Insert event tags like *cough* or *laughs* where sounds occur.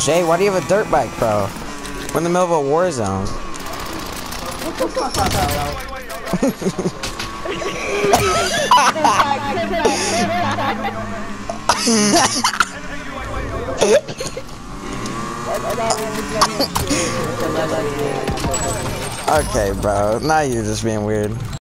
Jay, why do you have a dirt bike, bro? We're in the middle of a war zone. *laughs* Okay, bro. Now you're just being weird.